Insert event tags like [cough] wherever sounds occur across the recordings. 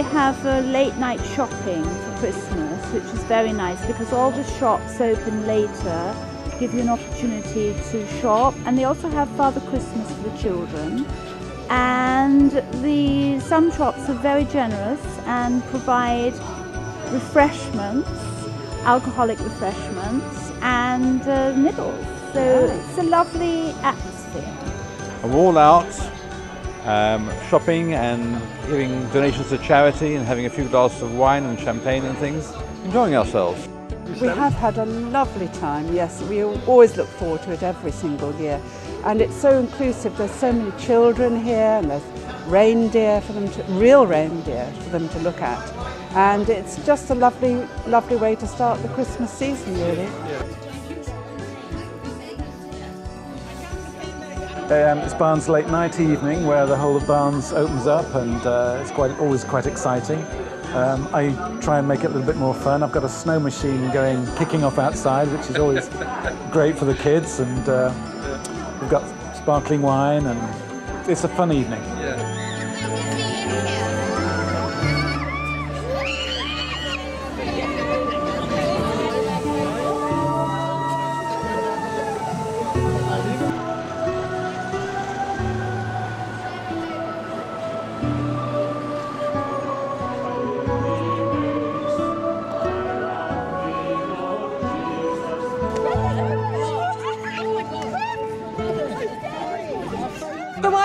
they have a late night shopping for Christmas, which is very nice because all the shops open later, give you an opportunity to shop, and they also have Father Christmas for the children. And the some shops are very generous and provide refreshments, alcoholic refreshments, and uh, nibbles. So it's a lovely atmosphere. We're all out um, shopping and giving donations to charity and having a few glasses of wine and champagne and things, enjoying ourselves. We have had a lovely time, yes. We always look forward to it every single year. And it's so inclusive. There's so many children here and there's reindeer for them to, real reindeer for them to look at. And it's just a lovely, lovely way to start the Christmas season, really. Um, it's Barnes late night evening where the whole of Barnes opens up and uh, it's quite always quite exciting. Um, I try and make it a little bit more fun. I've got a snow machine going, kicking off outside, which is always [laughs] great for the kids. And uh, we've got sparkling wine, and it's a fun evening. So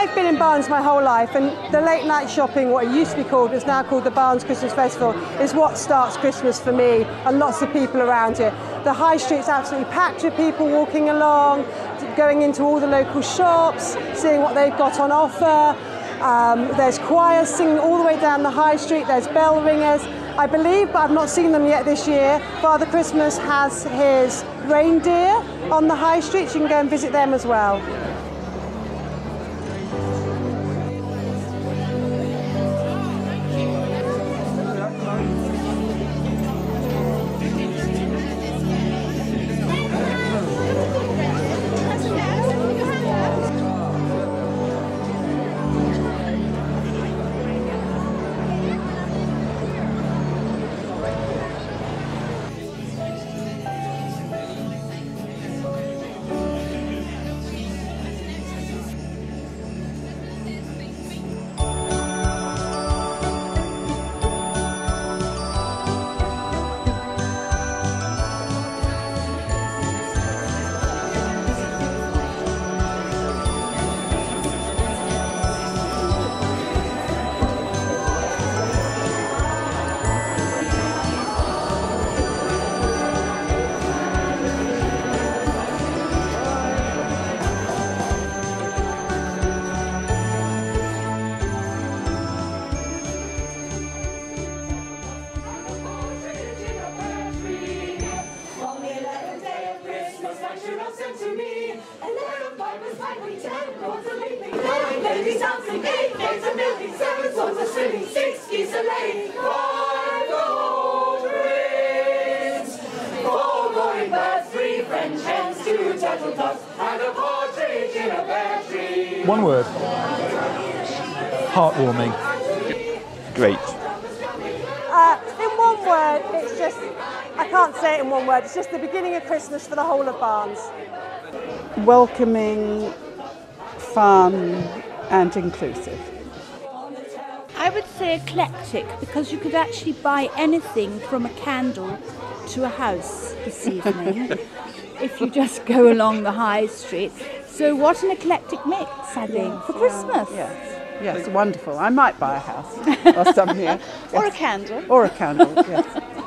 I've been in Barnes my whole life, and the late night shopping, what it used to be called, is now called the Barnes Christmas Festival, is what starts Christmas for me and lots of people around here. The high street's absolutely packed with people walking along, going into all the local shops, seeing what they've got on offer. Um, there's choirs singing all the way down the high street, there's bell ringers. I believe, but I've not seen them yet this year, Father Christmas has his reindeer on the high street, so you can go and visit them as well. Christmas, my sent to me. Eleven pipers piping, ten cords a leaping, nine ladies dancing, eight maids a milking, seven swans a swimming, six geese a laying, five gold rings, four roaring birds, three French hens, two turtle doves, and a partridge in a pear tree. One word. Heartwarming. Great. Uh, in one word, it's just, I can't say it in one word, it's just the beginning of Christmas for the whole of Barnes. Welcoming, fun, and inclusive. I would say eclectic because you could actually buy anything from a candle to a house this [laughs] evening if you just go along the high street. So what an eclectic mix, I think, for Christmas. Yes, yes, wonderful. I might buy a house or something here. [laughs] Or a candle. Or a candle, yes. [laughs]